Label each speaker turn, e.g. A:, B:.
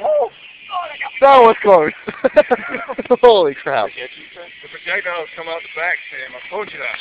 A: Oh,
B: That was close. Holy crap.
A: the projectile has come out the back, Sam. I told you that.